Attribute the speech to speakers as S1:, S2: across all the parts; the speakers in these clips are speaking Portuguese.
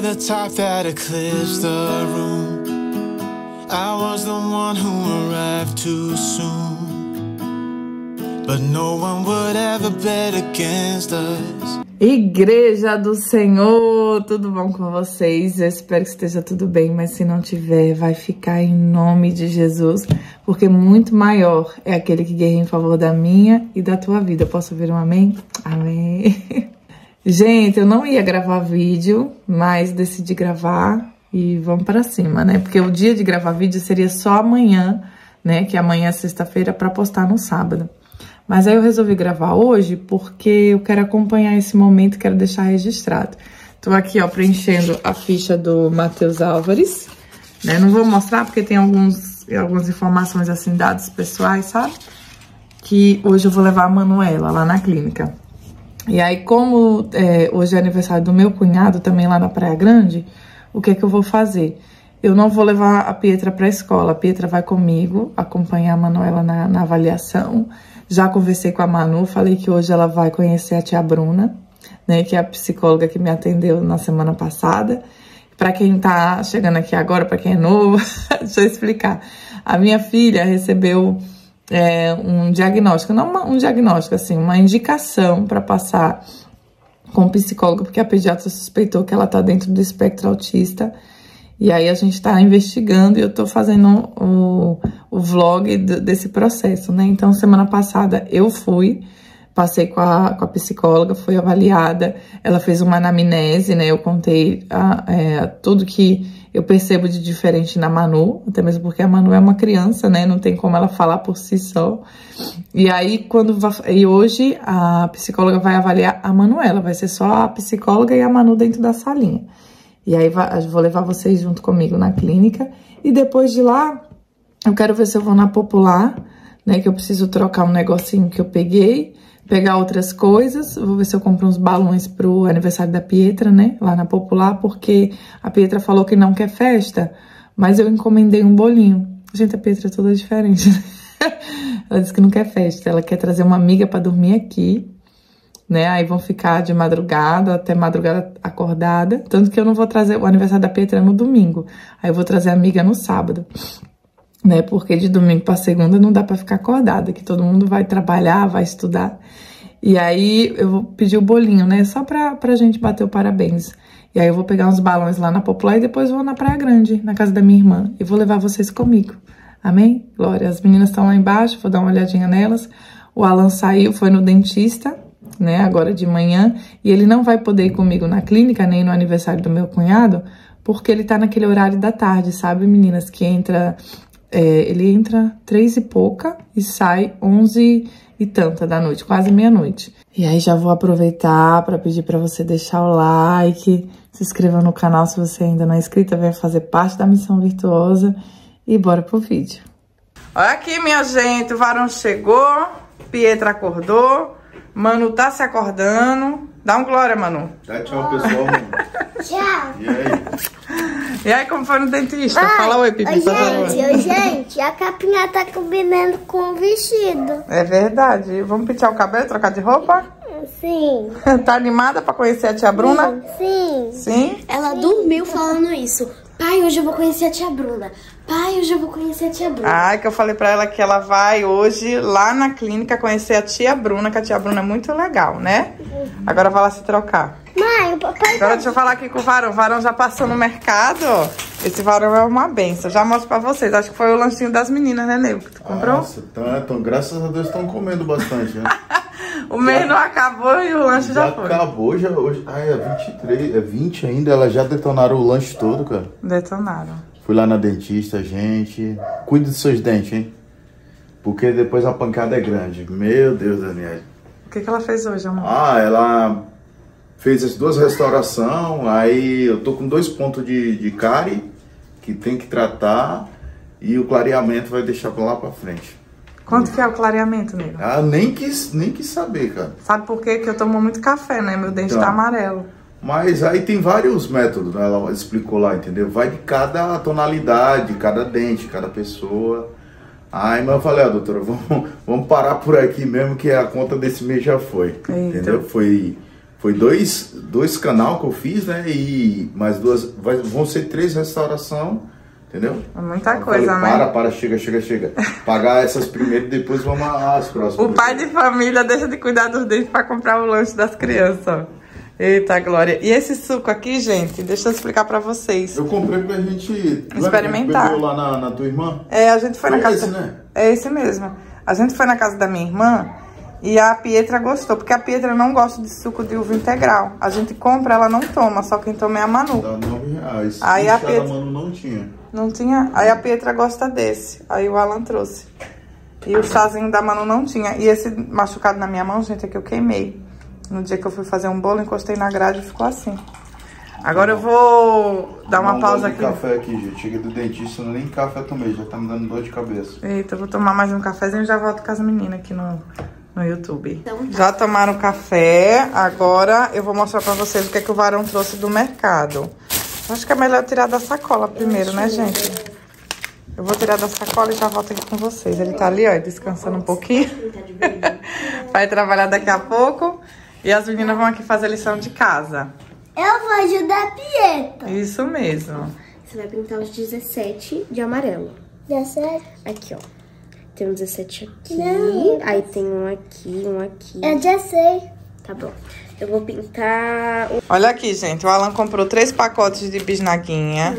S1: were the type that eclipsed the room. I was the one who arrived too soon. But no one would ever bet against us.
S2: Igreja do Senhor, tudo bom com vocês? Eu espero que esteja tudo bem, mas se não tiver, vai ficar em nome de Jesus, porque muito maior é aquele que guerreia em favor da minha e da tua vida. Posso ouvir um amém? Amém. Gente, eu não ia gravar vídeo, mas decidi gravar e vamos para cima, né? Porque o dia de gravar vídeo seria só amanhã, né? Que amanhã é sexta-feira para postar no sábado. Mas aí eu resolvi gravar hoje porque eu quero acompanhar esse momento, quero deixar registrado. Tô aqui, ó, preenchendo a ficha do Matheus Álvares, né? Não vou mostrar porque tem alguns, algumas informações assim, dados pessoais, sabe? Que hoje eu vou levar a Manuela lá na clínica. E aí, como é, hoje é aniversário do meu cunhado, também lá na Praia Grande, o que é que eu vou fazer? Eu não vou levar a Pietra para a escola. A Pietra vai comigo, acompanhar a Manuela na, na avaliação. Já conversei com a Manu, falei que hoje ela vai conhecer a tia Bruna, né, que é a psicóloga que me atendeu na semana passada. Para quem tá chegando aqui agora, para quem é novo, deixa eu explicar. A minha filha recebeu é, um diagnóstico, não uma, um diagnóstico, assim, uma indicação para passar com o psicólogo, porque a pediatra suspeitou que ela tá dentro do espectro autista. E aí a gente está investigando e eu estou fazendo o, o vlog desse processo, né? Então, semana passada eu fui, passei com a, com a psicóloga, fui avaliada, ela fez uma anamnese, né? Eu contei a, é, tudo que eu percebo de diferente na Manu, até mesmo porque a Manu é uma criança, né? Não tem como ela falar por si só. E aí, quando e hoje a psicóloga vai avaliar a Manuela, vai ser só a psicóloga e a Manu dentro da salinha. E aí vou levar vocês junto comigo na clínica. E depois de lá, eu quero ver se eu vou na Popular, né? Que eu preciso trocar um negocinho que eu peguei pegar outras coisas. Vou ver se eu compro uns balões pro aniversário da Pietra, né? Lá na Popular, porque a Pietra falou que não quer festa, mas eu encomendei um bolinho. Gente, a Pietra é toda diferente. Né? ela disse que não quer festa, ela quer trazer uma amiga para dormir aqui, né? Aí vão ficar de madrugada até madrugada acordada. Tanto que eu não vou trazer o aniversário da Pietra no domingo. Aí eu vou trazer a amiga no sábado né? Porque de domingo para segunda não dá para ficar acordada, que todo mundo vai trabalhar, vai estudar. E aí eu vou pedir o bolinho, né? Só pra, pra gente bater o parabéns. E aí eu vou pegar uns balões lá na Popular e depois vou na Praia Grande, na casa da minha irmã. E vou levar vocês comigo. Amém? Glória. As meninas estão lá embaixo, vou dar uma olhadinha nelas. O Alan saiu, foi no dentista, né? Agora de manhã. E ele não vai poder ir comigo na clínica, nem no aniversário do meu cunhado, porque ele tá naquele horário da tarde, sabe, meninas? Que entra é, ele entra três e pouca e sai onze e tanta da noite, quase meia-noite. E aí já vou aproveitar para pedir para você deixar o like, se inscreva no canal se você ainda não é inscrito, venha fazer parte da missão virtuosa e bora pro vídeo. Olha aqui, minha gente, o varão chegou, Pietra acordou, Manu tá se acordando. Dá um glória, Manu.
S3: Dá tchau, pessoal.
S4: tchau.
S3: E aí?
S2: E aí, como foi no dentista? Ai, Fala oi, Pipi.
S4: Gente, oi, gente, a capinha tá combinando com o vestido.
S2: É verdade. Vamos pentear o cabelo, trocar de roupa?
S4: Sim.
S2: tá animada pra conhecer a tia Bruna?
S4: Sim.
S2: Sim?
S5: Ela dormiu falando isso. Pai, hoje eu vou conhecer a tia Bruna. Pai, hoje eu vou conhecer a tia Bruna.
S2: Ai, que eu falei pra ela que ela vai hoje lá na clínica conhecer a tia Bruna, que a tia Bruna é muito legal, né? Agora vai lá se trocar.
S4: Mãe, o papai...
S2: Agora deixa eu falar aqui com o Varão. O Varão já passou no mercado, Esse Varão é uma benção. Já mostro pra vocês. Acho que foi o lanchinho das meninas, né, Nego? Que tu comprou?
S3: Nossa, então, então, graças a Deus estão comendo bastante, né?
S2: o mês não acabou e o lanche já, já foi.
S3: acabou, já hoje. Ah, é 23, é 20 ainda. Elas já detonaram o lanche todo, cara.
S2: Detonaram.
S3: Fui lá na dentista, gente. Cuide dos seus dentes, hein? Porque depois a pancada é grande. Meu Deus, Daniel.
S2: O que, que ela fez hoje, amor?
S3: Ah, ela fez as duas restauração, aí eu tô com dois pontos de, de cárie que tem que tratar e o clareamento vai deixar pra lá pra frente.
S2: Quanto que é o clareamento, nego?
S3: Ah, nem quis, nem quis saber, cara.
S2: Sabe por quê? Que eu tomo muito café, né? Meu dente então, tá amarelo.
S3: Mas aí tem vários métodos, né? Ela explicou lá, entendeu? Vai de cada tonalidade, cada dente, cada pessoa. Aí, mas eu falei, ó, ah, doutora, vamos, vamos parar por aqui mesmo, que a conta desse mês já foi. Eita. Entendeu? Foi Foi dois, dois canal que eu fiz, né? E mais duas. Vai, vão ser três restauração, entendeu?
S2: É muita
S3: Eu
S2: coisa,
S3: falei,
S2: né?
S3: Para, para, chega, chega, chega. Pagar essas primeiro e depois vamos às próximas.
S2: O pai de família deixa de cuidar dos dentes pra comprar o lanche das crianças. Eita, Glória. E esse suco aqui, gente, deixa eu explicar pra vocês.
S3: Eu comprei pra gente. lembra que a gente
S2: Experimentar.
S3: Bebeu lá na, na tua irmã?
S2: É, a gente foi,
S3: Foi
S2: na casa.
S3: esse, né?
S2: É esse mesmo. A gente foi na casa da minha irmã e a Pietra gostou, porque a Pietra não gosta de suco de uva integral. A gente compra, ela não toma, só quem toma é a Manu.
S3: Dá 9 reais.
S2: Aí a Pedro-
S3: mano não tinha.
S2: Não tinha? Aí a Pietra gosta desse. Aí o Alan trouxe. E o chazinho da Manu não tinha. E esse machucado na minha mão, gente, é que eu queimei. No dia que eu fui fazer um bolo, encostei na grade e ficou assim. Agora eu vou dar uma
S3: um
S2: pausa aqui.
S3: café aqui, gente. Cheguei do dentista, nem café tomei, já tá me dando dor de cabeça.
S2: Eita, eu vou tomar mais um cafezinho e já volto com as meninas aqui no, no YouTube.
S5: Então tá.
S2: Já tomaram café, agora eu vou mostrar pra vocês o que, é que o varão trouxe do mercado. Acho que é melhor tirar da sacola primeiro, né, gente? Eu vou tirar da sacola e já volto aqui com vocês. Ele tá ali, ó, descansando um pouquinho.
S5: Tá.
S2: Vai trabalhar daqui a pouco. E as meninas vão aqui fazer lição de casa.
S4: Eu vou ajudar a Pieta.
S2: Isso mesmo.
S5: Você vai pintar os 17 de amarelo.
S4: Dá certo?
S5: Aqui, ó. Tem um 17 aqui.
S4: Não.
S5: Aí tem um aqui, um aqui.
S4: Eu já sei.
S5: Tá bom. Eu vou pintar o
S2: Olha aqui, gente. O Alan comprou três pacotes de bisnaguinha.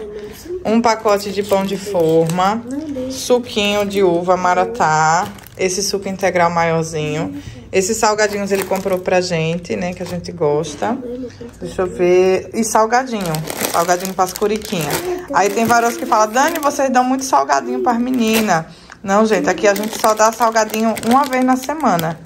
S2: Um pacote de pão de forma. Suquinho de uva maratá. Esse suco integral maiorzinho. Esses salgadinhos ele comprou pra gente, né? Que a gente gosta. Deixa eu ver. E salgadinho. Salgadinho pras curiquinhas. Aí tem vários que falam, Dani, vocês dão muito salgadinho pras meninas. Não, gente, aqui a gente só dá salgadinho uma vez na semana.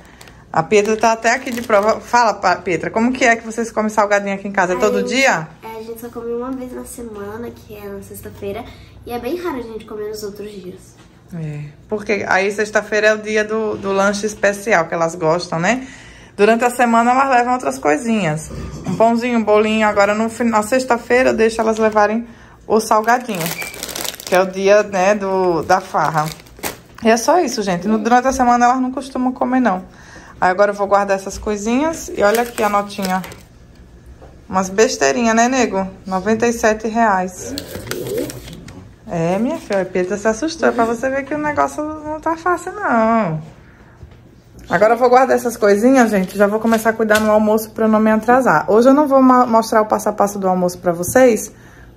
S2: A Pietra tá até aqui de prova. Fala, Pietra, como que é que vocês comem salgadinho aqui em casa? É todo dia?
S5: É, a gente só come uma vez na semana, que é na sexta-feira. E é bem raro a gente comer nos outros dias.
S2: É. Porque aí sexta-feira é o dia do, do lanche especial que elas gostam, né? Durante a semana elas levam outras coisinhas. Um pãozinho, um bolinho. Agora no, fin- na sexta-feira eu deixo elas levarem o salgadinho. Que é o dia, né, do, da farra. E é só isso, gente. No- durante a semana elas não costumam comer, não. Aí agora eu vou guardar essas coisinhas. E olha aqui a notinha. Umas besteirinhas, né, nego? 97 reais. É, minha filha, a Pietra se assustou. É pra você ver que o negócio não tá fácil, não. Agora eu vou guardar essas coisinhas, gente. Já vou começar a cuidar no almoço pra eu não me atrasar. Hoje eu não vou mostrar o passo a passo do almoço pra vocês,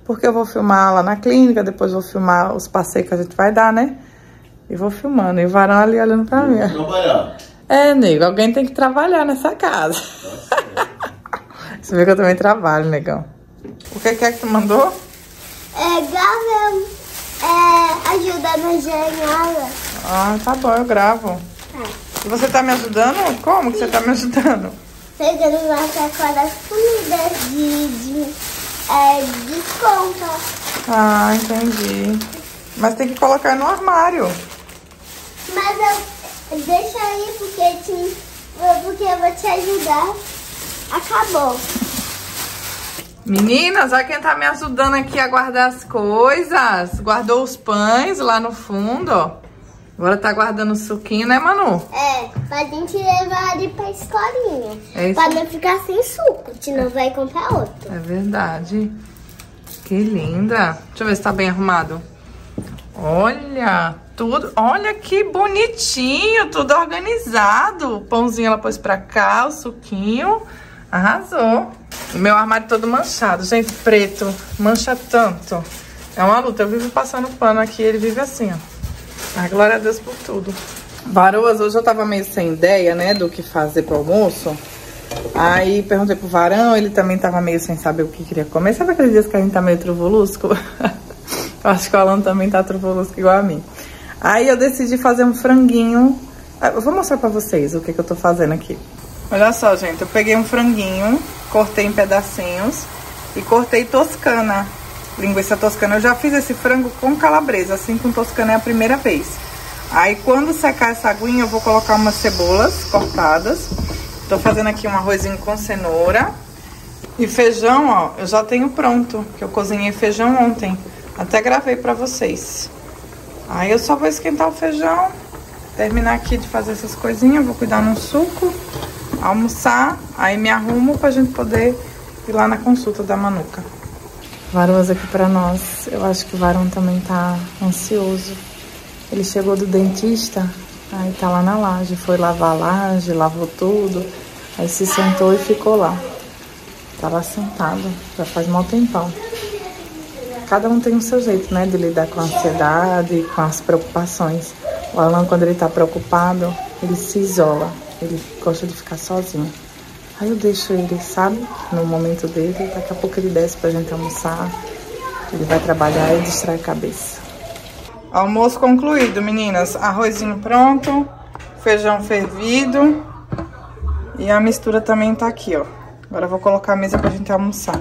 S2: porque eu vou filmar lá na clínica, depois vou filmar os passeios que a gente vai dar, né? E vou filmando. E o varão ali olhando pra mim.
S3: Trabalhar.
S2: É, nego, alguém tem que trabalhar nessa casa. Você vê que eu também trabalho, negão. O que que é que tu mandou?
S4: É, Gavel, é, ajuda na engenhada.
S2: Ah, tá bom, eu gravo. E você tá me ajudando? Como que você tá me ajudando?
S4: Pegando na sacola das comidas de, de é, desconto.
S2: Ah, entendi. Mas tem que colocar no armário.
S4: Mas eu, deixa aí porque, te, porque eu vou te ajudar. Acabou.
S2: Meninas, olha quem tá me ajudando aqui a guardar as coisas. Guardou os pães lá no fundo, ó. Agora tá guardando o suquinho, né, Manu?
S4: É, pra gente levar ali pra escolinha.
S2: É isso.
S4: Pra não ficar sem suco, senão vai comprar outro.
S2: É verdade. Que linda. Deixa eu ver se tá bem arrumado. Olha, tudo. Olha que bonitinho, tudo organizado. O pãozinho ela pôs pra cá, o suquinho. Arrasou. Meu armário todo manchado. Gente, preto. Mancha tanto. É uma luta. Eu vivo passando pano aqui, ele vive assim, ó. A glória a Deus por tudo. Varoas, hoje eu tava meio sem ideia, né, do que fazer pro almoço. Aí perguntei pro Varão, ele também tava meio sem saber o que queria comer. Sabe aqueles dias que a gente tá meio truvolusco? eu acho que o Alan também tá truvolusco igual a mim. Aí eu decidi fazer um franguinho. Ah, Eu vou mostrar pra vocês o que, que eu tô fazendo aqui. Olha só, gente, eu peguei um franguinho, cortei em pedacinhos e cortei toscana. Linguiça toscana. Eu já fiz esse frango com calabresa, assim com toscana é a primeira vez. Aí quando secar essa aguinha, eu vou colocar umas cebolas cortadas. Tô fazendo aqui um arrozinho com cenoura. E feijão, ó, eu já tenho pronto, que eu cozinhei feijão ontem. Até gravei pra vocês. Aí eu só vou esquentar o feijão, terminar aqui de fazer essas coisinhas, vou cuidar no suco. Almoçar, aí me arrumo pra gente poder ir lá na consulta da Manuca. Varoas aqui pra nós. Eu acho que o Varão também tá ansioso. Ele chegou do dentista, aí tá lá na laje. Foi lavar a laje, lavou tudo. Aí se sentou e ficou lá. Tá lá sentado, já faz mal tempão. Cada um tem o seu jeito, né, de lidar com a ansiedade, com as preocupações. O Alan, quando ele tá preocupado, ele se isola. Ele gosta de ficar sozinho. Aí eu deixo ele, sabe, no momento dele. Daqui a pouco ele desce pra gente almoçar. Ele vai trabalhar e distrai a cabeça. Almoço concluído, meninas. Arrozinho pronto, feijão fervido. E a mistura também tá aqui, ó. Agora eu vou colocar a mesa pra gente almoçar.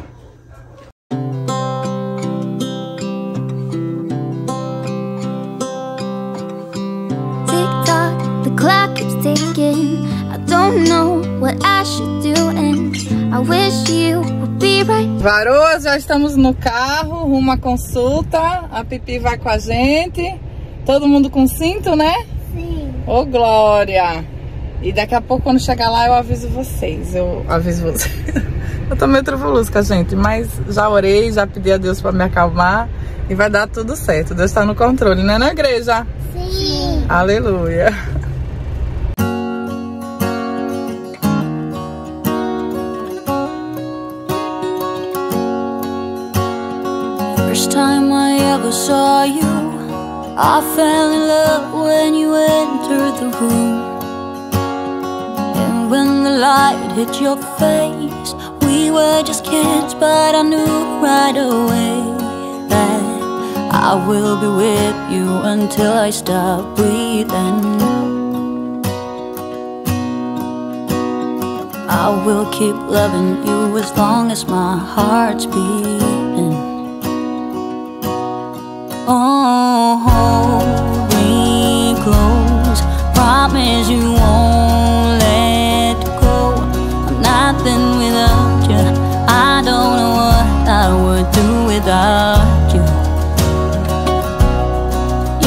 S2: Varoas, já estamos no carro, rumo à consulta. A Pipi vai com a gente. Todo mundo com cinto, né?
S4: Sim.
S2: Ô, Glória! E daqui a pouco, quando chegar lá, eu aviso vocês. Eu aviso vocês. Eu tô meio trevolusca, gente, mas já orei, já pedi a Deus pra me acalmar e vai dar tudo certo. Deus tá no controle, né, na igreja?
S4: Sim.
S2: Aleluia.
S6: I saw you, I fell in love when you entered the room. And when the light hit your face, we were just kids, but I knew right away that I will be with you until I stop breathing. I will keep loving you as long as my heart's beating. Promise you won't let go. I'm nothing without you. I don't know what I would do without you.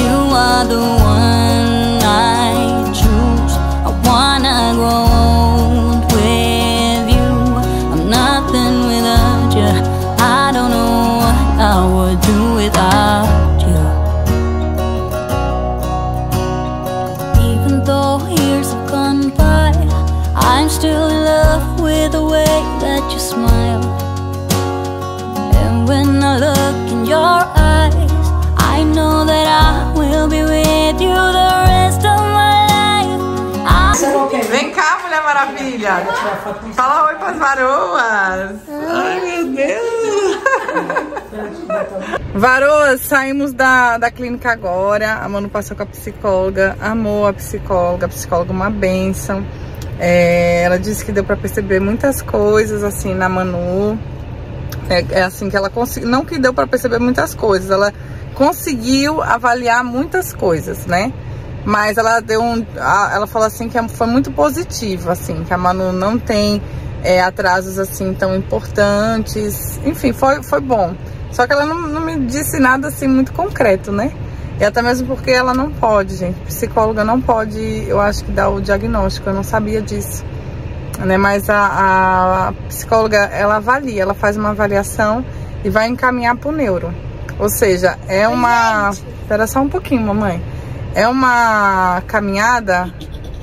S6: You are the
S2: Fala oi pras varoas. Ai, meu Deus. Varoas, saímos da, da clínica agora. A Manu passou com a psicóloga. Amou a psicóloga. A psicóloga é uma benção. É, ela disse que deu pra perceber muitas coisas, assim, na Manu. É, é assim que ela conseguiu. Não que deu pra perceber muitas coisas. Ela conseguiu avaliar muitas coisas, né? Mas ela deu um. Ela falou assim que foi muito positivo, assim, que a Manu não tem é, atrasos assim tão importantes. Enfim, foi, foi bom. Só que ela não, não me disse nada assim muito concreto, né? E até mesmo porque ela não pode, gente. Psicóloga não pode, eu acho que dar o diagnóstico. Eu não sabia disso. Né? Mas a, a psicóloga, ela avalia, ela faz uma avaliação e vai encaminhar pro neuro. Ou seja, é uma. Espera só um pouquinho, mamãe. É uma caminhada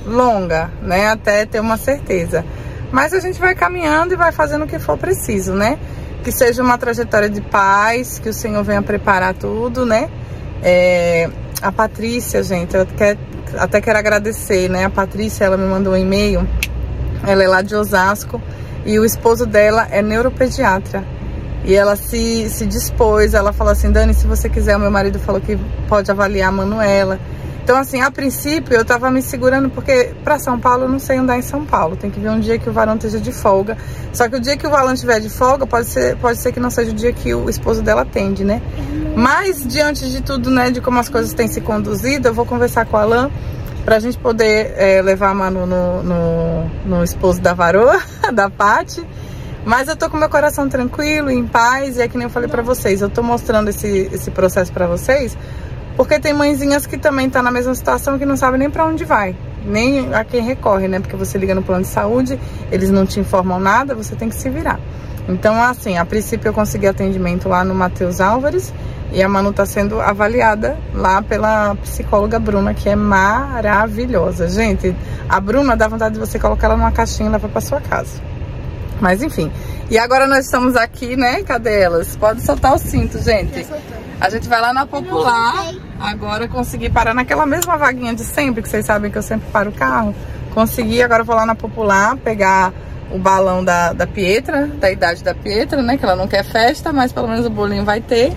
S2: longa, né? Até ter uma certeza. Mas a gente vai caminhando e vai fazendo o que for preciso, né? Que seja uma trajetória de paz, que o Senhor venha preparar tudo, né? É, a Patrícia, gente, eu quer, até quero agradecer, né? A Patrícia, ela me mandou um e-mail. Ela é lá de Osasco e o esposo dela é neuropediatra. E ela se, se dispôs, ela falou assim, Dani, se você quiser, o meu marido falou que pode avaliar a Manuela. Então, assim, a princípio eu tava me segurando, porque pra São Paulo eu não sei andar em São Paulo. Tem que ver um dia que o varão esteja de folga. Só que o dia que o varão estiver de folga, pode ser, pode ser que não seja o dia que o esposo dela atende, né? Mas, diante de tudo, né, de como as coisas têm se conduzido, eu vou conversar com o Alan pra gente poder é, levar a Manu no, no, no esposo da varoa, da Pati. Mas eu tô com meu coração tranquilo, em paz, e é que nem eu falei pra vocês, eu tô mostrando esse, esse processo pra vocês, porque tem mãezinhas que também tá na mesma situação que não sabem nem pra onde vai, nem a quem recorre, né? Porque você liga no plano de saúde, eles não te informam nada, você tem que se virar. Então, assim, a princípio eu consegui atendimento lá no Matheus Álvares e a Manu tá sendo avaliada lá pela psicóloga Bruna, que é maravilhosa. Gente, a Bruna dá vontade de você colocar ela numa caixinha e levar pra sua casa. Mas enfim. E agora nós estamos aqui, né? Cadê elas? Pode soltar o cinto, gente. A gente vai lá na Popular. Agora consegui parar naquela mesma vaguinha de sempre, que vocês sabem que eu sempre paro o carro. Consegui, agora vou lá na Popular pegar o balão da, da Pietra, da idade da Pietra, né? Que ela não quer festa, mas pelo menos o bolinho vai ter.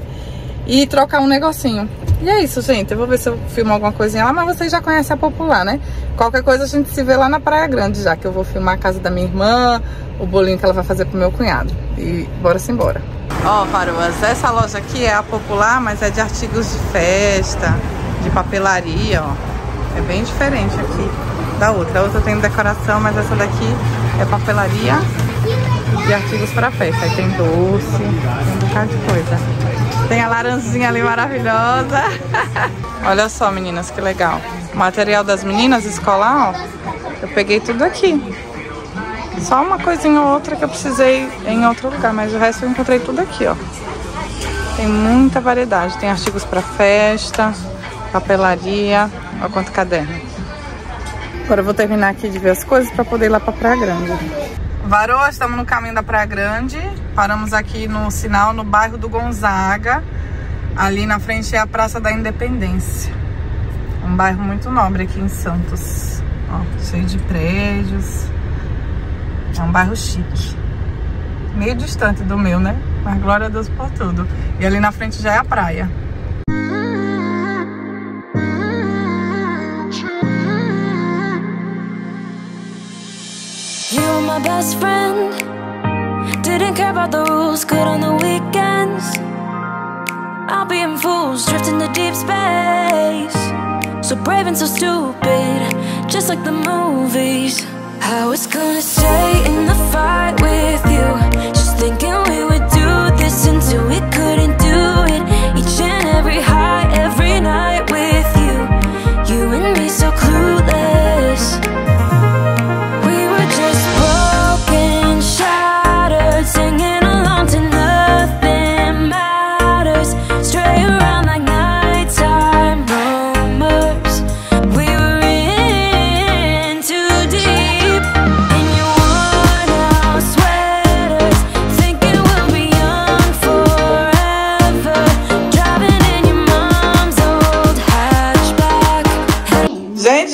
S2: E trocar um negocinho. E é isso, gente. Eu vou ver se eu filmo alguma coisinha lá, mas vocês já conhecem a Popular, né? Qualquer coisa a gente se vê lá na Praia Grande, já que eu vou filmar a casa da minha irmã, o bolinho que ela vai fazer pro meu cunhado. E bora se embora. Ó, oh, essa loja aqui é a Popular, mas é de artigos de festa, de papelaria, ó. É bem diferente aqui da outra. A outra tem decoração, mas essa daqui é papelaria e artigos para festa. Aí tem doce, tem um bocado de coisa. Tem a laranjinha ali maravilhosa. Olha só, meninas, que legal. O material das meninas escolar, ó. Eu peguei tudo aqui. Só uma coisinha ou outra que eu precisei em outro lugar, mas o resto eu encontrei tudo aqui, ó. Tem muita variedade. Tem artigos para festa, papelaria. Olha quanto caderno. Agora eu vou terminar aqui de ver as coisas para poder ir lá para Praia Grande. Varou, estamos no caminho da Praia Grande. Paramos aqui no sinal no bairro do Gonzaga. Ali na frente é a Praça da Independência. Um bairro muito nobre aqui em Santos. Ó, cheio de prédios. É um bairro chique. Meio distante do meu, né? Mas glória a Deus por tudo. E ali na frente já é a praia.
S6: Best friend. Didn't care about the rules, good on the weekends. I'll be in fools, drifting to deep space. So brave and so stupid, just like the movies. I was gonna stay in the fight with you.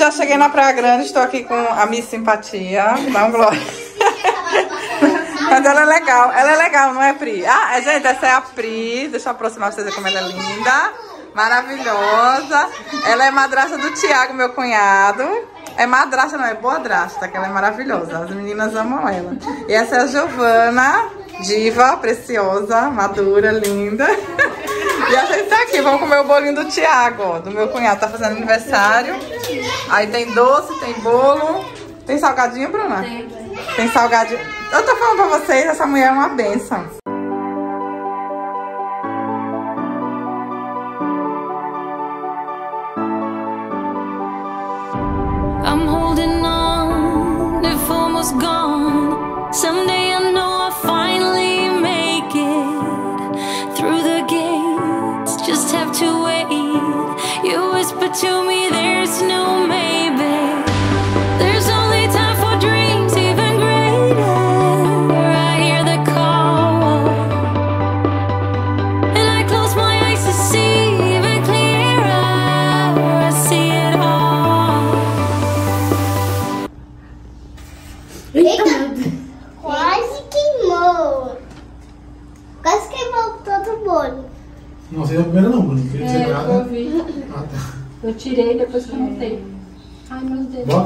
S2: Já cheguei na Praia Grande, estou aqui com a Miss Simpatia. Um glória. Mas ela é legal, ela é legal, não é, Pri? Ah, é, gente, essa é a Pri. Deixa eu aproximar vocês como ela é linda. Maravilhosa. Ela é madrasta do Tiago, meu cunhado. É madrasta, não, é boadrasta, que ela é maravilhosa. As meninas amam ela. E essa é a Giovana, diva, preciosa, madura, linda. E a gente tá aqui, vamos comer o bolinho do Tiago, ó, do meu cunhado, tá fazendo aniversário. Aí tem doce, tem bolo. Tem salgadinho, Bruna? Tem. Tem salgadinho. Eu tô falando pra vocês, essa mulher é uma benção.
S6: I'm holding on, if almost gone. Someday You whisper to me, there's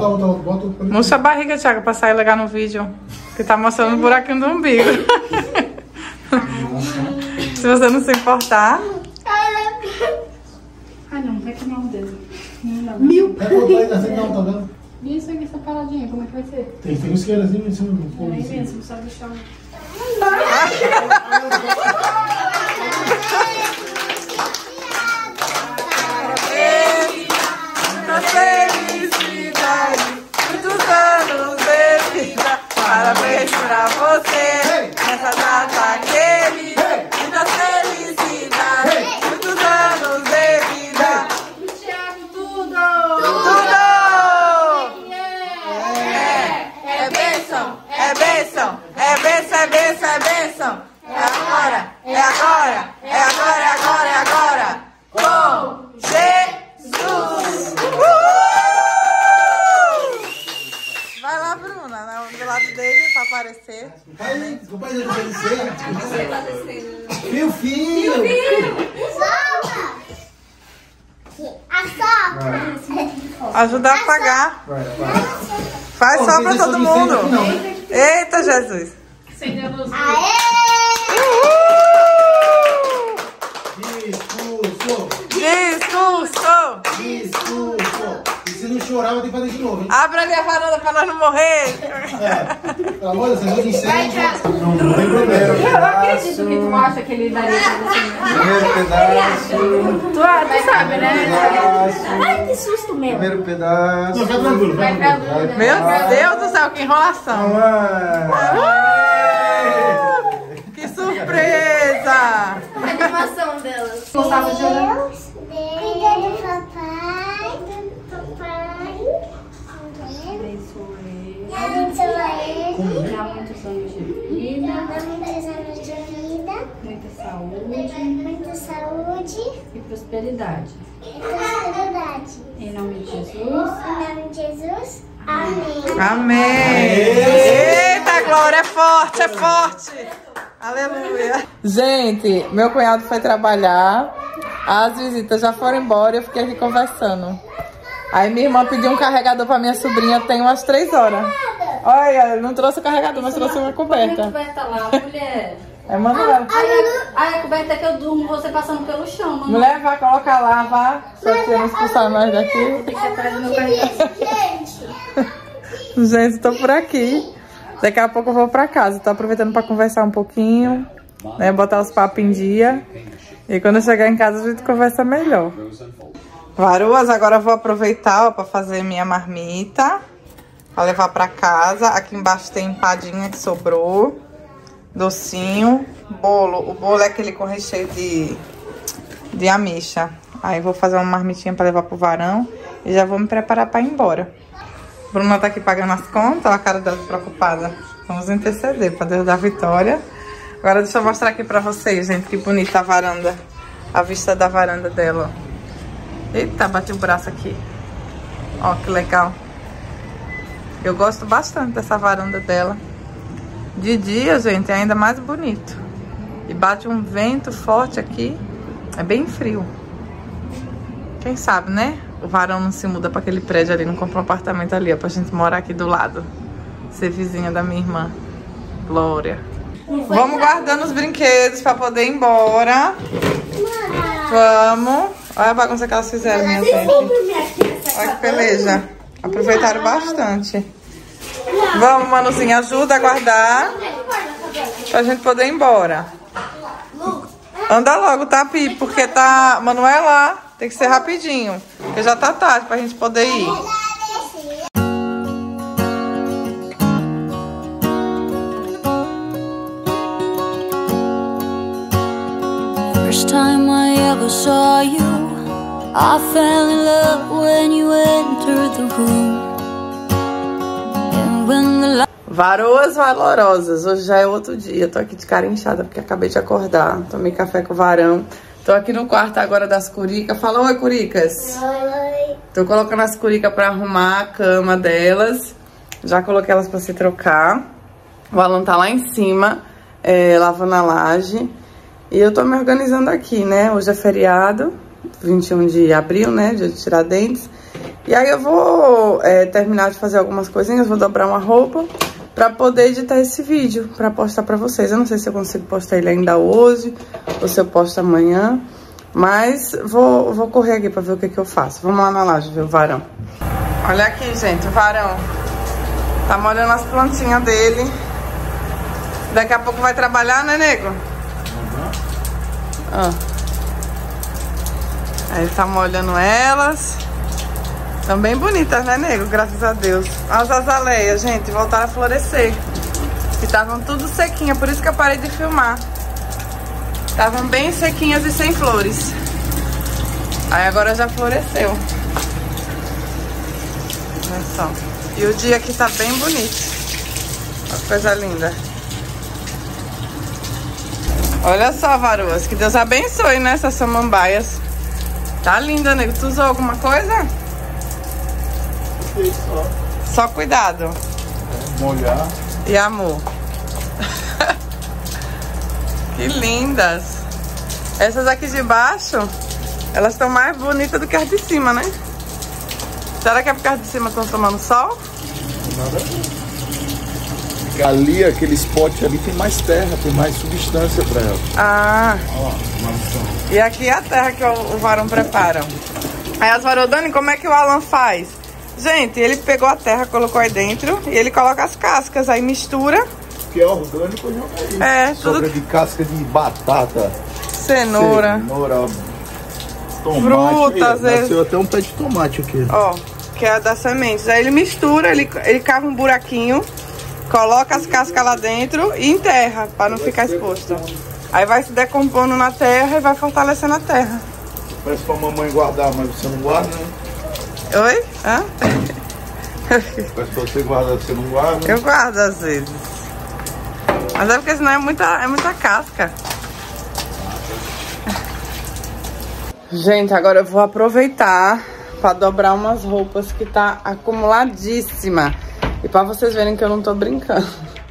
S7: Bota, bota, bota o
S2: Mostra a barriga, Thiago, pra sair legal no vídeo. Que tá mostrando o buraquinho do umbigo. Se você não se importar.
S8: Ai, não, vai queimar o dedo. Não dá.
S7: É botar aí não, tá vendo?
S8: E isso aqui, essa paradinha, como é que vai ser?
S7: Tem, tem um isqueirozinho em cima do fogo.
S8: É
S7: assim.
S8: mesmo, só deixar um...
S2: Da Parabéns pra
S7: você. Nessa data que
S4: ele Assopra!
S2: Ajuda a.
S7: Vai, vai.
S2: Faz só pra todo mundo.
S7: não, né?
S2: Eita, Jesus.
S4: Aê!
S7: Discurso!
S2: Discurso.
S7: Discurso! E se não chorar, vai ter que fazer de novo, hein?
S2: Abre ali a varanda pra nós não morrer.
S7: Pelo amor de Deus, incêndio. Não, não tem problema.
S8: Eu não acredito que tu acha que ele daria pra você.
S3: Primeiro pedaço,
S8: Tu, tu sabe, né?
S3: pedaço,
S5: Ai, que susto mesmo.
S3: primeiro pedaço.
S7: Não, fica tranquilo,
S8: Vai
S7: fica
S8: pra. Bruna.
S2: Meu Deus do céu, que enrolação. Que surpresa.
S5: A animação delas.
S8: Gostava de olhar.
S4: Deus, cuida do papai, do papai.
S8: Abençoe.
S4: Abençoa ele.
S8: Dá muitos anos de vida,
S4: Dá muitos anos de vida,
S8: muita saúde
S4: muita saúde
S8: e prosperidade.
S4: e prosperidade.
S8: Em nome de Jesus.
S4: Em nome de Jesus. Amém.
S2: Amém. Eita, Glória, é forte, é forte. Aleluia. Gente, meu cunhado foi trabalhar. As visitas já foram embora e eu fiquei aqui conversando. Aí minha irmã pediu um carregador pra minha sobrinha, tem umas três horas. Olha, não trouxe o carregador, mas trouxe uma coberta.
S8: coberta lá, mulher.
S2: É Manuela.
S8: Ai, a coberta que eu durmo, você passando pelo chão, mano.
S2: Mulher, vai colocar lá, vá. Só que não expulsar nós daqui.
S4: Gente,
S2: Gente, tô por aqui. Daqui a pouco eu vou pra casa. Tô aproveitando pra conversar um pouquinho, né? Botar os papos em dia. E quando eu chegar em casa a gente conversa melhor. Varuas, agora eu vou aproveitar ó, pra fazer minha marmita. Pra levar pra casa. Aqui embaixo tem empadinha que sobrou. Docinho. Bolo. O bolo é aquele com recheio de, de ameixa. Aí vou fazer uma marmitinha pra levar pro varão. E já vou me preparar pra ir embora. Bruna tá aqui pagando as contas, olha a cara dela preocupada. Vamos interceder para Deus dar vitória. Agora deixa eu mostrar aqui pra vocês, gente, que bonita a varanda. A vista da varanda dela. ó. Eita, bati o braço aqui. Ó, que legal. Eu gosto bastante dessa varanda dela. De dia, gente, é ainda mais bonito. E bate um vento forte aqui. É bem frio. Quem sabe, né? O varão não se muda pra aquele prédio ali, não compra um apartamento ali, ó, pra gente morar aqui do lado. Ser vizinha da minha irmã. Glória. Vamos guardando os brinquedos pra poder ir embora. Vamos. Olha a bagunça que elas fizeram, minha gente. Olha que peleja. Aproveitaram bastante. Vamos, Manuzinha, ajuda a guardar. Pra gente poder ir embora. Anda logo, tá, Pi? Porque tá... Manuela, tem que ser rapidinho. Porque já tá tarde pra gente poder ir.
S6: First time I ever saw you, I fell in love when
S2: Varoas valorosas, hoje já é outro dia. Tô aqui de cara inchada porque acabei de acordar. Tomei café com o varão. Tô aqui no quarto agora das curicas. Fala oi, curicas.
S4: oi.
S2: Tô colocando as curicas pra arrumar a cama delas. Já coloquei elas pra se trocar. O Alan tá lá em cima, é, lavando a laje. E eu tô me organizando aqui, né? Hoje é feriado, 21 de abril, né? Dia de Tiradentes. E aí eu vou é, terminar de fazer algumas coisinhas, vou dobrar uma roupa pra poder editar esse vídeo, pra postar pra vocês. Eu não sei se eu consigo postar ele ainda hoje ou se eu posto amanhã. Mas vou, vou correr aqui pra ver o que, que eu faço. Vamos lá na laje ver o varão. Olha aqui, gente, o varão. Tá molhando as plantinhas dele. Daqui a pouco vai trabalhar, né, nego? Ó. Aí ele tá molhando elas. Estão bem bonitas, né, nego? Graças a Deus. As azaleias, gente, voltaram a florescer. Que estavam tudo sequinhas, por isso que eu parei de filmar. Estavam bem sequinhas e sem flores. Aí agora já floresceu. Olha só. E o dia aqui tá bem bonito. Olha que coisa linda. Olha só, varoas, que Deus abençoe nessas samambaias. Tá linda, nego. Tu usou alguma coisa?
S3: Só
S2: Só cuidado
S3: molhar.
S2: e amor. que lindas. Essas aqui de baixo, elas estão mais bonitas do que as de cima, né? Será que é porque as de cima estão tomando sol?
S3: Nada a ver. Porque ali, aquele spot ali tem mais terra, tem mais substância pra ela.
S2: Ah, e aqui é a terra que o, o varão prepara. Aí as varodani, como é que o Alan faz? Gente, ele pegou a terra, colocou aí dentro e ele coloca as cascas, aí mistura.
S3: Que é orgânico, joga aí.
S2: É,
S3: Sobra
S2: tudo
S3: de casca de batata,
S2: cenoura.
S3: cenoura, tomate.
S2: Fruta,
S3: Aí,
S2: às vezes.
S3: Nasceu até um pé de tomate aqui.
S2: Ó, que é a das sementes. Aí ele mistura, ele, ele cava um buraquinho, coloca as cascas lá dentro e enterra, para não ficar exposto. Aí vai se decompondo na terra e vai fortalecendo a terra.
S3: Parece pra mamãe guardar, mas você não guarda, né?
S2: Oi? Hã?
S3: Pra você guardar, você não guarda.
S2: Eu guardo às vezes. Mas é porque senão é muita, é muita casca. Gente, agora eu vou aproveitar para dobrar umas roupas que tá acumuladíssima. E para vocês verem que eu não tô brincando.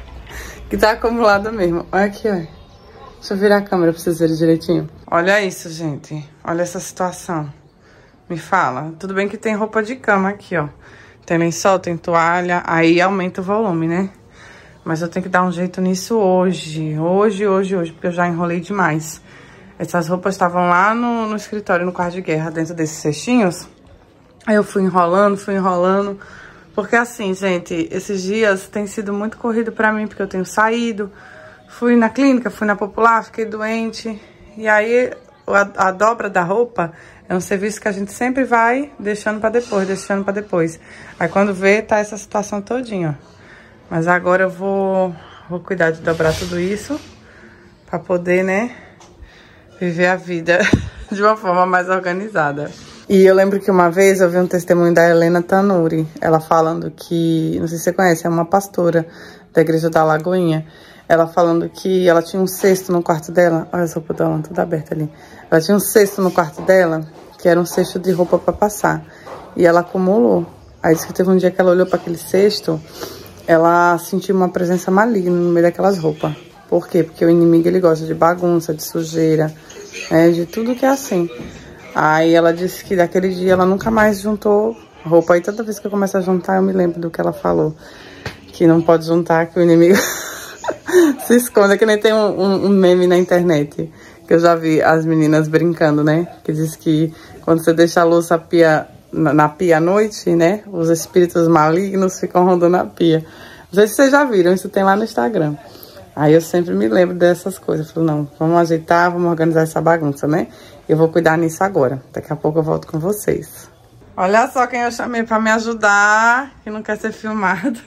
S2: Que tá acumulada mesmo. Olha aqui, olha. Deixa eu virar a câmera pra vocês verem direitinho. Olha isso, gente. Olha essa situação. Me fala. Tudo bem que tem roupa de cama aqui, ó. Tem lençol, tem toalha. Aí aumenta o volume, né? Mas eu tenho que dar um jeito nisso hoje. Hoje, hoje, hoje. Porque eu já enrolei demais. Essas roupas estavam lá no, no escritório, no quarto de guerra, dentro desses cestinhos. Aí eu fui enrolando, fui enrolando. Porque assim, gente, esses dias tem sido muito corrido pra mim, porque eu tenho saído. Fui na clínica, fui na popular, fiquei doente. E aí a, a dobra da roupa é um serviço que a gente sempre vai deixando pra depois, deixando pra depois. Aí quando vê, tá essa situação todinha, ó. Mas agora eu vou, vou cuidar de dobrar tudo isso pra poder, né, viver a vida de uma forma mais organizada. E eu lembro que uma vez eu vi um testemunho da Helena Tanuri, ela falando que, não sei se você conhece, é uma pastora da igreja da Lagoinha. Ela falando que ela tinha um cesto no quarto dela. Olha a roupa dela, toda aberta ali. Ela tinha um cesto no quarto dela, que era um cesto de roupa para passar. E ela acumulou. Aí disse que teve um dia que ela olhou para aquele cesto, ela sentiu uma presença maligna no meio daquelas roupas. Por quê? Porque o inimigo ele gosta de bagunça, de sujeira, né, de tudo que é assim. Aí ela disse que daquele dia ela nunca mais juntou roupa. Aí toda vez que eu começo a juntar, eu me lembro do que ela falou. Que não pode juntar, que o inimigo se esconde. É que nem tem um, um, um, meme na internet. Que eu já vi as meninas brincando, né? Que diz que quando você deixa a louça pia, na, na pia à noite, né? Os espíritos malignos ficam rondando a pia. Não sei se vocês já viram, isso tem lá no Instagram. Aí eu sempre me lembro dessas coisas. Eu falo, não, vamos ajeitar, vamos organizar essa bagunça, né? Eu vou cuidar nisso agora. Daqui a pouco eu volto com vocês. Olha só quem eu chamei pra me ajudar, que não quer ser filmado.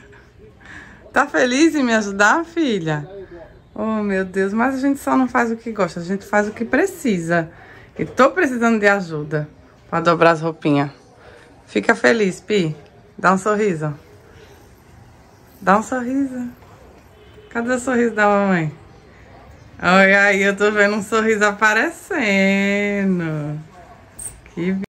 S2: Tá feliz em me ajudar, filha? Oh, meu Deus, mas a gente só não faz o que gosta, a gente faz o que precisa. E tô precisando de ajuda pra dobrar as roupinhas. Fica feliz, Pi. Dá um sorriso. Dá um sorriso. Cadê o sorriso da mamãe? Olha aí, eu tô vendo um sorriso aparecendo. Que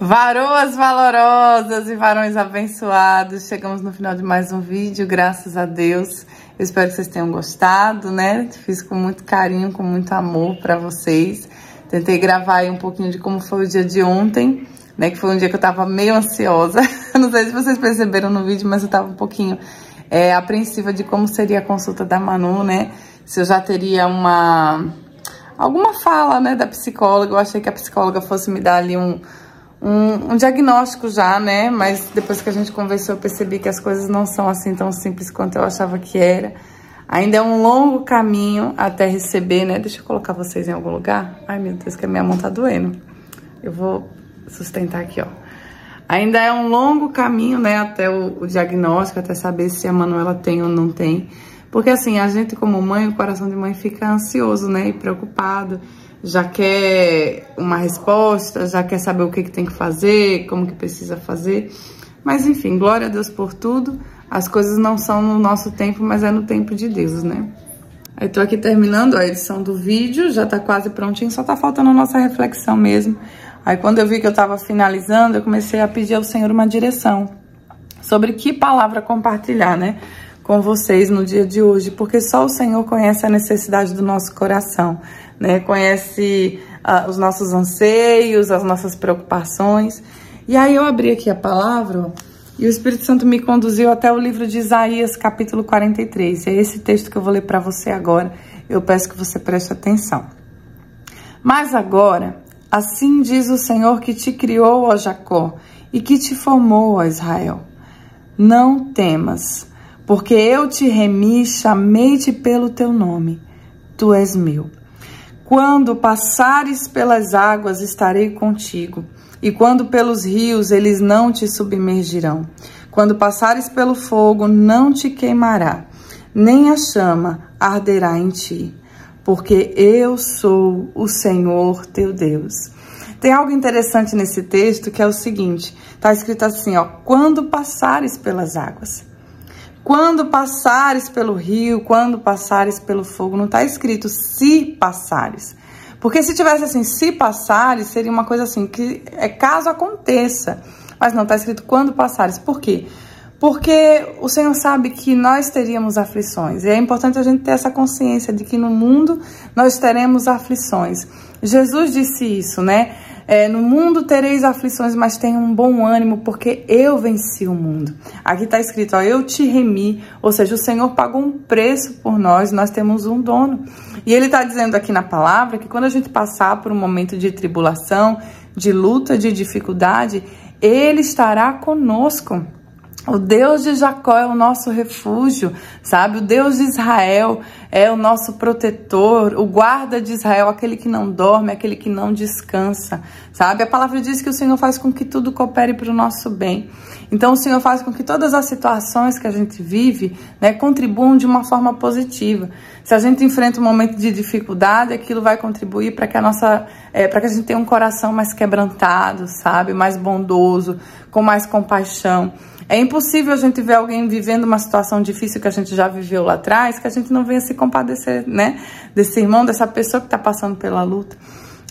S2: Varoas valorosas e varões abençoados, chegamos no final de mais um vídeo, graças a Deus. Eu espero que vocês tenham gostado, né? Fiz com muito carinho, com muito amor pra vocês. Tentei gravar aí um pouquinho de como foi o dia de ontem, né? Que foi um dia que eu tava meio ansiosa. Não sei se vocês perceberam no vídeo, mas eu tava um pouquinho é, apreensiva de como seria a consulta da Manu, né? Se eu já teria uma... alguma fala, né, da psicóloga. Eu achei que a psicóloga fosse me dar ali um um, um, diagnóstico já, né? Mas depois que a gente conversou, eu percebi que as coisas não são assim tão simples quanto eu achava que era. Ainda é um longo caminho até receber, né? Deixa eu colocar vocês em algum lugar. Ai, meu Deus, que a minha mão tá doendo. Eu vou sustentar aqui, ó. Ainda é um longo caminho, né? Até o, o diagnóstico, até saber se a Manuela tem ou não tem. Porque assim, a gente como mãe, o coração de mãe fica ansioso, né, e preocupado, já quer uma resposta, já quer saber o que, que tem que fazer, como que precisa fazer. Mas enfim, glória a Deus por tudo. As coisas não são no nosso tempo, mas é no tempo de Deus, né? Eu tô aqui terminando a edição do vídeo, já tá quase prontinho, só tá faltando a nossa reflexão mesmo. Aí quando eu vi que eu tava finalizando, eu comecei a pedir ao Senhor uma direção sobre que palavra compartilhar, né, com vocês no dia de hoje, porque só o Senhor conhece a necessidade do nosso coração, né, conhece uh, os nossos anseios, as nossas preocupações. E aí eu abri aqui a palavra e o Espírito Santo me conduziu até o livro de Isaías, capítulo 43. É esse texto que eu vou ler para você agora. Eu peço que você preste atenção. Mas agora, assim diz o Senhor que te criou, ó Jacó, e que te formou, ó Israel. Não temas, porque eu te remi, chamei-te pelo teu nome. Tu és meu. Quando passares pelas águas, estarei contigo e quando pelos rios eles não te submergirão. Quando passares pelo fogo, não te queimará, nem a chama arderá em ti, porque eu sou o Senhor teu Deus. Tem algo interessante nesse texto que é o seguinte: está escrito assim, ó, quando passares pelas águas. Quando passares pelo rio, quando passares pelo fogo, não está escrito se passares. Porque se tivesse assim, se passares, seria uma coisa assim, que é caso aconteça. Mas não, está escrito quando passares. Por quê? Porque o Senhor sabe que nós teríamos aflições. E é importante a gente ter essa consciência de que no mundo nós teremos aflições. Jesus disse isso, né? É, no mundo tereis aflições, mas tenham um bom ânimo, porque eu venci o mundo. Aqui está escrito, ó, eu te remi, ou seja, o Senhor pagou um preço por nós, nós temos um dono. E ele está dizendo aqui na palavra que quando a gente passar por um momento de tribulação, de luta, de dificuldade, ele estará conosco. O Deus de Jacó é o nosso refúgio, sabe? O Deus de Israel é o nosso protetor, o guarda de Israel, aquele que não dorme, aquele que não descansa, sabe? A palavra diz que o Senhor faz com que tudo coopere para o nosso bem. Então, o Senhor faz com que todas as situações que a gente vive, né, contribuam de uma forma positiva. Se a gente enfrenta um momento de dificuldade, aquilo vai contribuir para que a nossa, é, para que a gente tenha um coração mais quebrantado, sabe? Mais bondoso, com mais compaixão. É impossível a gente ver alguém vivendo uma situação difícil que a gente já viveu lá atrás, que a gente não venha se compadecer, né? Desse irmão, dessa pessoa que está passando pela luta.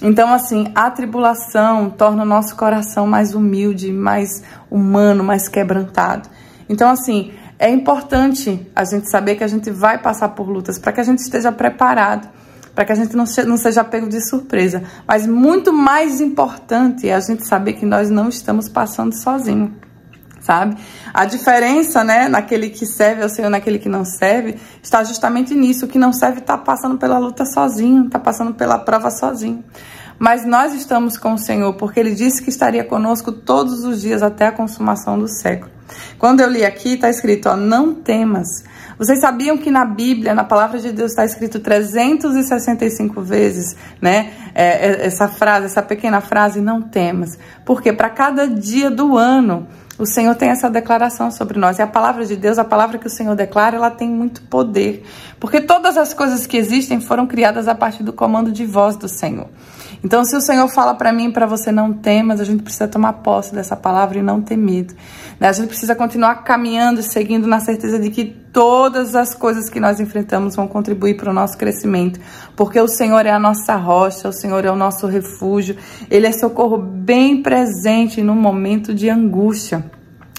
S2: Então, assim, a tribulação torna o nosso coração mais humilde, mais humano, mais quebrantado. Então, assim, é importante a gente saber que a gente vai passar por lutas para que a gente esteja preparado, para que a gente não, não seja pego de surpresa. Mas muito mais importante é a gente saber que nós não estamos passando sozinhos sabe? A diferença, né, naquele que serve ao Senhor, naquele que não serve, está justamente nisso. O que não serve está passando pela luta sozinho, está passando pela prova sozinho. Mas nós estamos com o Senhor, porque Ele disse que estaria conosco todos os dias até a consumação do século. Quando eu li aqui, está escrito, ó, não temas. Vocês sabiam que na Bíblia, na palavra de Deus, está escrito 365 vezes, né? É, é, essa frase, essa pequena frase, não temas. Porque para cada dia do ano, o Senhor tem essa declaração sobre nós. E a palavra de Deus, a palavra que o Senhor declara, ela tem muito poder. Porque todas as coisas que existem foram criadas a partir do comando de voz do Senhor. Então, se o Senhor fala para mim para você não temas, a gente precisa tomar posse dessa palavra e não ter medo. Né? A gente precisa continuar caminhando seguindo na certeza de que todas as coisas que nós enfrentamos vão contribuir para o nosso crescimento. Porque o Senhor é a nossa rocha, o Senhor é o nosso refúgio. Ele é socorro bem presente no momento de angústia.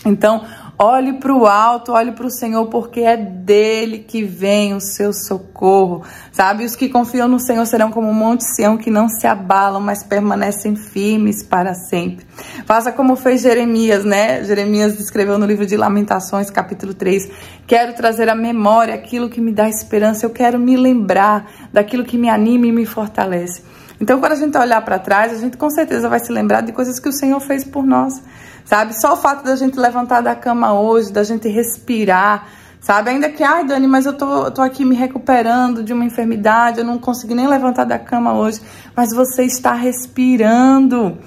S2: Então, Olhe para o alto, olhe para o Senhor, porque é dele que vem o seu socorro. Sabe? Os que confiam no Senhor serão como um monte Sião que não se abalam, mas permanecem firmes para sempre. Faça como fez Jeremias, né? Jeremias escreveu no livro de Lamentações, capítulo 3. Quero trazer à memória aquilo que me dá esperança, eu quero me lembrar daquilo que me anima e me fortalece. Então, quando a gente olhar para trás, a gente com certeza vai se lembrar de coisas que o Senhor fez por nós sabe? Só o fato da gente levantar da cama hoje, da gente respirar, sabe? Ainda que, ai, Dani, mas eu tô, eu tô aqui me recuperando de uma enfermidade, eu não consegui nem levantar da cama hoje, mas você está respirando.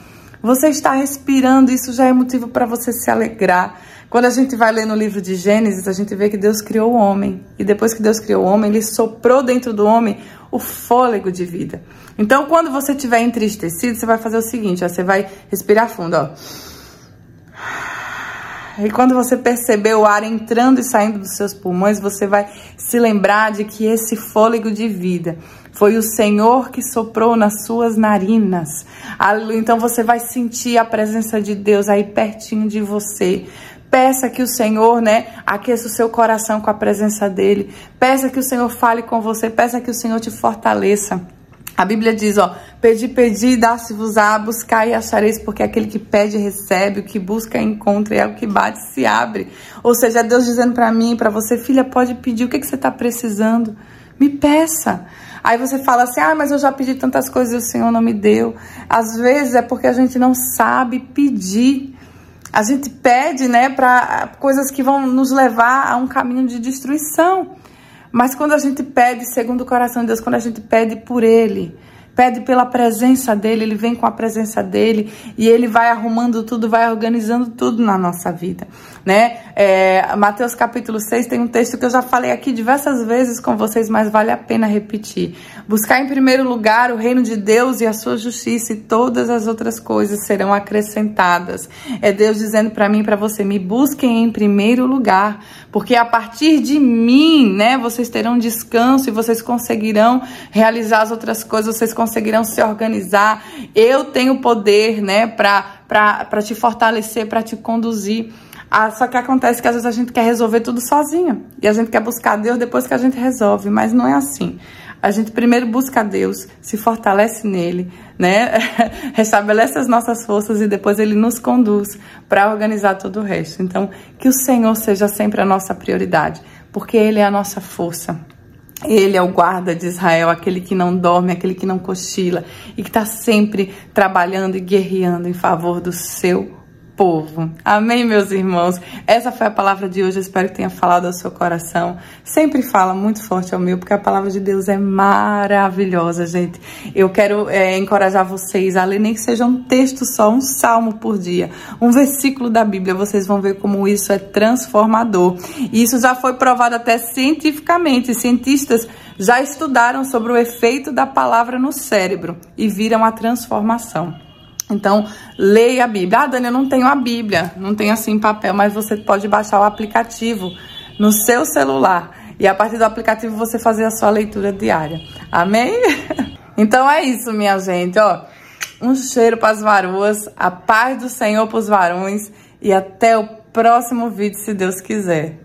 S2: Você está respirando, isso já é motivo para você se alegrar. Quando a gente vai ler no livro de Gênesis, a gente vê que Deus criou o homem. E depois que Deus criou o homem, ele soprou dentro do homem o fôlego de vida. Então, quando você estiver entristecido, você vai fazer o seguinte, ó, você vai respirar fundo, ó. E quando você perceber o ar entrando e saindo dos seus pulmões, você vai se lembrar de que esse fôlego de vida foi o Senhor que soprou nas suas narinas. Então você vai sentir a presença de Deus aí pertinho de você. Peça que o Senhor, né, aqueça o seu coração com a presença dele. Peça que o Senhor fale com você. Peça que o Senhor te fortaleça. A Bíblia diz, ó, pedi, pedi, dá-se-vos-á, buscar e achareis, porque aquele que pede recebe, o que busca encontra, e é o que bate se abre. Ou seja, é Deus dizendo para mim, para você, filha, pode pedir, o que, que você está precisando? Me peça. Aí você fala assim, ah, mas eu já pedi tantas coisas e o Senhor não me deu. Às vezes é porque a gente não sabe pedir. A gente pede, né, para coisas que vão nos levar a um caminho de destruição. Mas quando a gente pede segundo o coração de Deus, quando a gente pede por Ele, pede pela presença dele, ele vem com a presença dele e ele vai arrumando tudo, vai organizando tudo na nossa vida, né? É, Mateus capítulo 6 tem um texto que eu já falei aqui diversas vezes com vocês, mas vale a pena repetir. Buscar em primeiro lugar o reino de Deus e a sua justiça e todas as outras coisas serão acrescentadas. É Deus dizendo para mim para você, me busquem em primeiro lugar, porque a partir de mim, né, vocês terão descanso e vocês conseguirão realizar as outras coisas, vocês conseguirão se organizar. Eu tenho poder, né, para te fortalecer, para te conduzir. Ah, só que acontece que às vezes a gente quer resolver tudo sozinha. E a gente quer buscar Deus depois que a gente resolve, mas não é assim. A gente primeiro busca Deus, se fortalece nele, né? Restabelece as nossas forças e depois ele nos conduz para organizar todo o resto. Então, que o Senhor seja sempre a nossa prioridade, porque ele é a nossa força. Ele é o guarda de Israel, aquele que não dorme, aquele que não cochila e que está sempre trabalhando e guerreando em favor do seu povo. Amém, meus irmãos? Essa foi a palavra de hoje. Eu espero que tenha falado ao seu coração. Sempre fala muito forte ao meu, porque a palavra de Deus é maravilhosa, gente. Eu quero é, encorajar vocês a ler, nem que seja um texto só, um salmo por dia, um versículo da Bíblia. Vocês vão ver como isso é transformador. E isso já foi provado até cientificamente. Cientistas já estudaram sobre o efeito da palavra no cérebro e viram a transformação. Então, leia a Bíblia. Ah, Dani, eu não tenho a Bíblia, não tenho assim papel, mas você pode baixar o aplicativo no seu celular e a partir do aplicativo você fazer a sua leitura diária. Amém? Então é isso, minha gente, ó. Um cheiro para as varoas, a paz do Senhor para os varões e até o próximo vídeo, se Deus quiser.